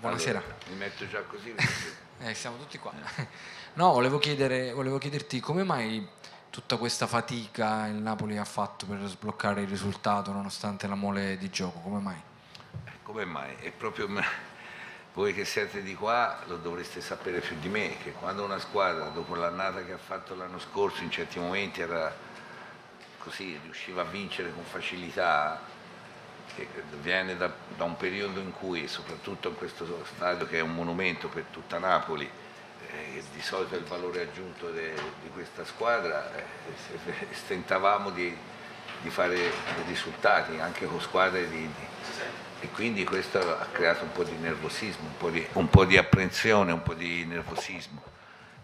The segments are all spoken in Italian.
buonasera. Allora, mi metto già così. eh, siamo tutti qua. No, volevo, chiedere, volevo chiederti come mai tutta questa fatica il Napoli ha fatto per sbloccare il risultato nonostante la mole di gioco, come mai? Eh, come mai? È proprio voi che siete di qua lo dovreste sapere più di me, che quando una squadra dopo l'annata che ha fatto l'anno scorso in certi momenti era così, riusciva a vincere con facilità, che viene da, da un periodo in cui, soprattutto in questo stadio che è un monumento per tutta Napoli, eh, di solito il valore aggiunto de, di questa squadra, eh, stentavamo di, di, fare risultati anche con squadre di, di, e quindi questo ha creato un po' di nervosismo, un po' di, un po' di apprensione, un po' di nervosismo.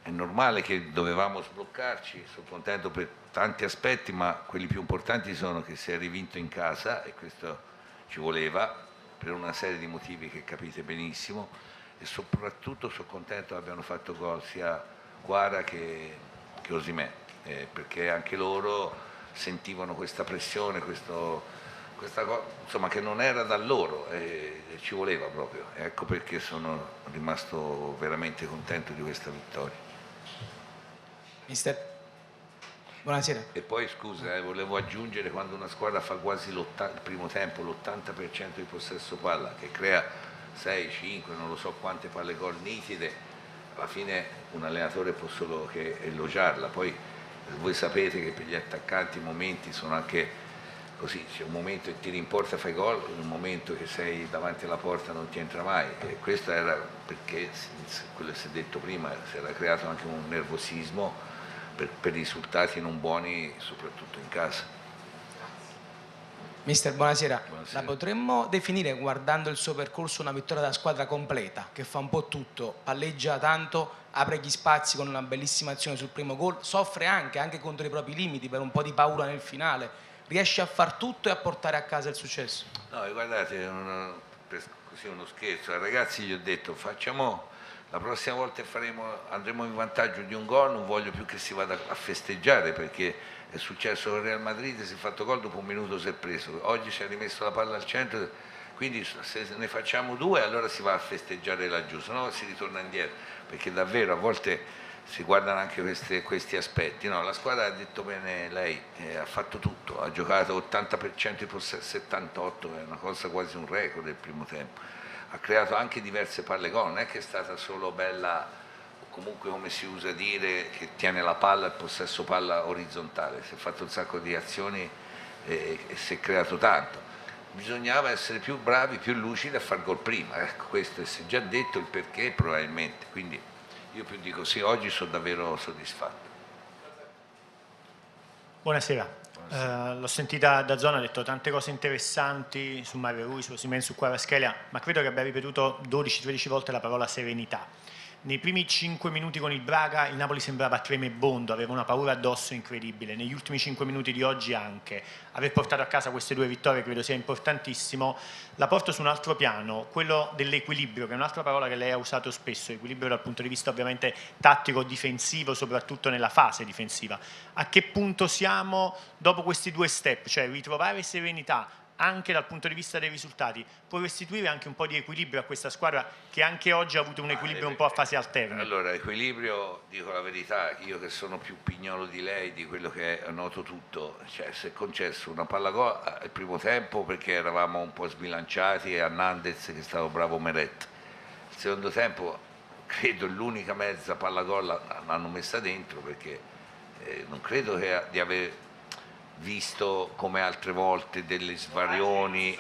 È normale che dovevamo sbloccarci, sono contento per tanti aspetti, ma quelli più importanti sono che si è rivinto in casa e questo ci voleva per una serie di motivi che capite benissimo e soprattutto sono contento che abbiano fatto gol sia Guara che, che Osimè, eh, perché anche loro sentivano questa pressione, questo, questa cosa, insomma che non era da loro e ci voleva proprio. Ecco perché sono rimasto veramente contento di questa vittoria. Mister, Buonasera. E poi scusa, eh, volevo aggiungere quando una squadra fa quasi il primo tempo l'80% di possesso palla, che crea 6, 5, non lo so quante palle gol nitide, alla fine un allenatore può solo che elogiarla. Poi voi sapete che per gli attaccanti i momenti sono anche così, c'è un momento che tiri in porta fai gol, un momento che sei davanti alla porta non ti entra mai. E questo era perché, quello che si è detto prima, si era creato anche un nervosismo per, per risultati non buoni soprattutto in casa. Mister, buonasera. buonasera. La potremmo definire, guardando il suo percorso, una vittoria da squadra completa, che fa un po' tutto, palleggia tanto, apre gli spazi con una bellissima azione sul primo gol, soffre anche, anche contro i propri limiti, per un po' di paura nel finale, riesce a far tutto e a portare a casa il successo? No, guardate, uno, così uno scherzo, ai ragazzi gli ho detto facciamo la prossima volta faremo, andremo in vantaggio di un gol, non voglio più che si vada a festeggiare perché è successo con Real Madrid, si è fatto gol dopo un minuto si è preso, oggi si è rimesso la palla al centro, quindi se ne facciamo due allora si va a festeggiare laggiù, se no si ritorna indietro, perché davvero a volte si guardano anche queste, questi aspetti. No, la squadra ha detto bene lei, eh, ha fatto tutto, ha giocato 80% di possesso, 78%, è una cosa quasi un record del primo tempo ha creato anche diverse palle gol, non è che è stata solo bella, comunque come si usa dire, che tiene la palla, il possesso palla orizzontale, si è fatto un sacco di azioni e, e si è creato tanto. Bisognava essere più bravi, più lucidi a far gol prima, ecco questo è già detto il perché probabilmente, quindi io più dico sì, oggi sono davvero soddisfatto. Buonasera, Uh, l'ho sentita da zona, ha detto tante cose interessanti su Mario Rui, su Simen, su Quaraschelia, ma credo che abbia ripetuto 12-13 volte la parola serenità. Nei primi 5 minuti con il Braga il Napoli sembrava tremebondo, aveva una paura addosso incredibile. Negli ultimi 5 minuti di oggi anche. Aver portato a casa queste due vittorie credo sia importantissimo. La porto su un altro piano, quello dell'equilibrio, che è un'altra parola che lei ha usato spesso, equilibrio dal punto di vista ovviamente tattico-difensivo, soprattutto nella fase difensiva. A che punto siamo dopo questi due step, cioè ritrovare serenità, anche dal punto di vista dei risultati, può restituire anche un po' di equilibrio a questa squadra che anche oggi ha avuto un equilibrio un po' a fase alterna? Allora, equilibrio, dico la verità, io che sono più pignolo di lei, di quello che è noto tutto, cioè si è concesso una palla gol al primo tempo perché eravamo un po' sbilanciati e a Nandez che stava bravo Meret. Il secondo tempo credo l'unica mezza palla gol l'hanno messa dentro perché eh, non credo che, di aver visto come altre volte delle svarioni,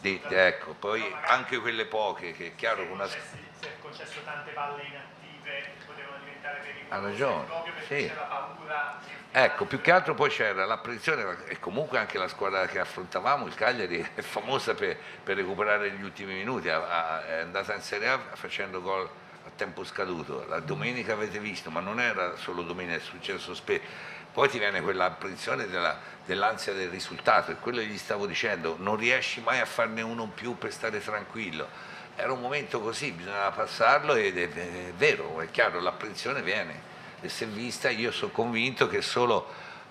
di, ecco, poi anche quelle poche che è chiaro che una... Si è concesso tante palle inattive, potevano diventare pericolosi, ha ragione, sì. c'era paura... Ecco, più che altro poi c'era l'apprensione e comunque anche la squadra che affrontavamo, il Cagliari, è famosa per, per recuperare gli ultimi minuti, è andata in Serie A facendo gol a tempo scaduto. La domenica avete visto, ma non era solo domenica, è successo spesso poi ti viene quella apprensione dell'ansia del risultato e quello gli stavo dicendo, non riesci mai a farne uno in più per stare tranquillo. Era un momento così, bisognava passarlo ed è, è vero, è chiaro, l'apprensione viene e è vista, io sono convinto che solo,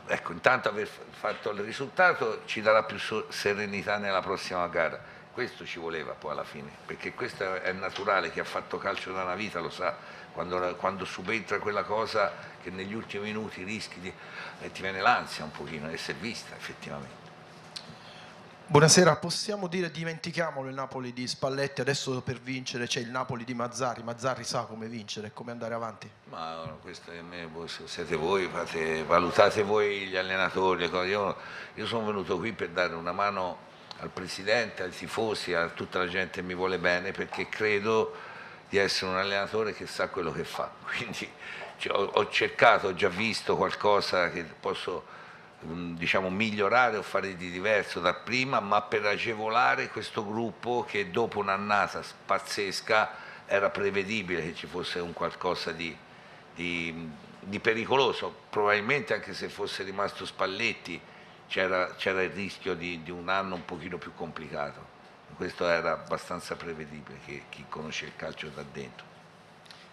ecco, intanto aver fatto il risultato ci darà più serenità nella prossima gara questo ci voleva poi alla fine, perché questo è naturale, chi ha fatto calcio da una vita lo sa, quando, quando subentra quella cosa che negli ultimi minuti rischi di... Eh, ti viene l'ansia un pochino e si è vista effettivamente. Buonasera, possiamo dire dimentichiamolo il Napoli di Spalletti, adesso per vincere c'è il Napoli di Mazzari, Mazzari sa come vincere e come andare avanti? Ma questo è me, siete voi, fate, valutate voi gli allenatori, io, io sono venuto qui per dare una mano al Presidente, ai tifosi, a tutta la gente che mi vuole bene perché credo di essere un allenatore che sa quello che fa, quindi cioè, ho, cercato, ho già visto qualcosa che posso Mm, diciamo, migliorare o fare di diverso da prima, ma per agevolare questo gruppo che dopo un'annata pazzesca era prevedibile che ci fosse un qualcosa di, di, di pericoloso, probabilmente anche se fosse rimasto Spalletti c'era, il rischio di, di, un anno un pochino più complicato, questo era abbastanza prevedibile che chi conosce il calcio da dentro.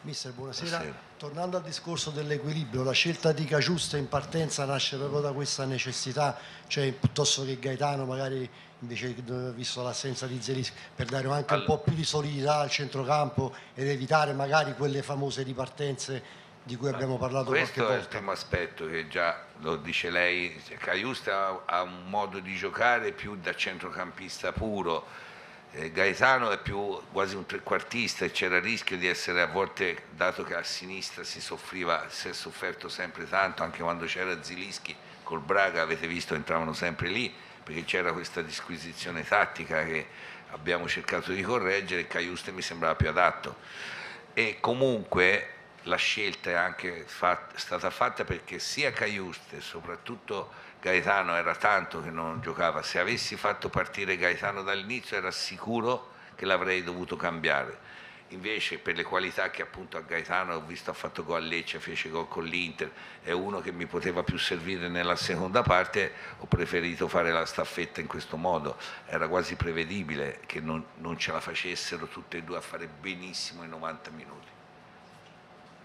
Mister, buonasera. buonasera. Tornando al discorso dell'equilibrio, la scelta di Caciusta in partenza nasce proprio da questa necessità, cioè piuttosto che Gaetano magari invece visto l'assenza di Zelischi per dare anche allora. un po' più di solidità al centrocampo ed evitare magari quelle famose ripartenze di cui abbiamo parlato Questo qualche volta. Questo è il primo aspetto che già lo dice lei, Caiusta ha un modo di giocare più da centrocampista puro eh, Gaetano è più quasi un trequartista e c'era il rischio di essere a volte, dato che a sinistra si soffriva, si è sofferto sempre tanto, anche quando c'era Zilischi col Braga, avete visto, entravano sempre lì, perché c'era questa disquisizione tattica che abbiamo cercato di correggere e Caiuste mi sembrava più adatto. E comunque la scelta è anche fatta, stata fatta perché sia Caiuste, soprattutto Gaetano era tanto che non giocava, se avessi fatto partire Gaetano dall'inizio era sicuro che l'avrei dovuto cambiare. Invece per le qualità che appunto a Gaetano ho visto ha fatto gol a Lecce, fece gol con l'Inter, è uno che mi poteva più servire nella seconda parte, ho preferito fare la staffetta in questo modo. Era quasi prevedibile che non, non ce la facessero tutte e due a fare benissimo i 90 minuti.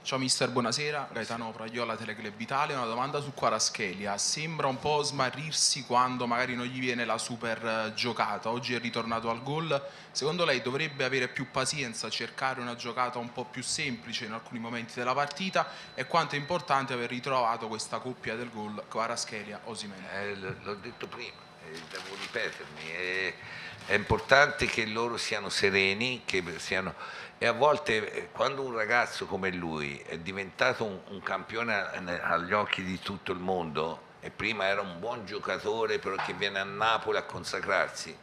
Ciao mister, buonasera. Gaetano Pragliola, Teleclub Italia. Una domanda su Quaraschelia. Sembra un po' smarrirsi quando magari non gli viene la super eh, giocata. Oggi è ritornato al gol. Secondo lei dovrebbe avere più pazienza, cercare una giocata un po' più semplice in alcuni momenti della partita e quanto è importante aver ritrovato questa coppia del gol Quaraschelia-Osimene? Eh, l'ho detto prima, eh, devo ripetermi. È, è importante che loro siano sereni, che siano e a volte quando un ragazzo come lui è diventato un, un campione agli occhi di tutto il mondo e prima era un buon giocatore però che viene a Napoli a consacrarsi,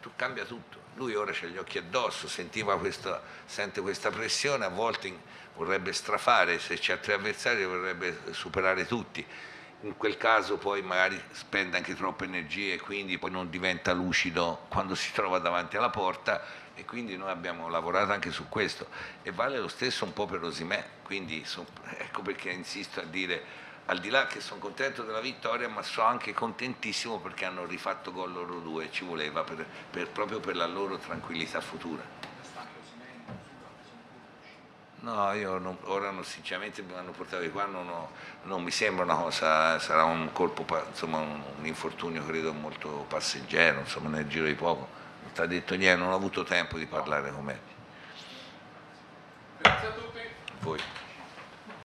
tu cambia tutto. Lui ora ha gli occhi addosso, questa, sente questa pressione, a volte vorrebbe strafare, se c'è tre avversari vorrebbe superare tutti. In quel caso poi magari spende anche troppe energie e quindi poi non diventa lucido quando si trova davanti alla porta e quindi noi abbiamo lavorato anche su questo e vale lo stesso un po' per Osimè, quindi ecco perché insisto a dire al di là che sono contento della vittoria ma sono anche contentissimo perché hanno rifatto gol loro due, ci voleva per, per, proprio per la loro tranquillità futura. No, io non, ora non, sinceramente mi hanno portato di qua, non, ho, non, mi sembra una cosa, sarà un colpo, insomma un, un infortunio credo molto passeggero, insomma nel giro di poco ti ha detto niente, non ho avuto tempo di parlare con me. Grazie a tutti. Voi.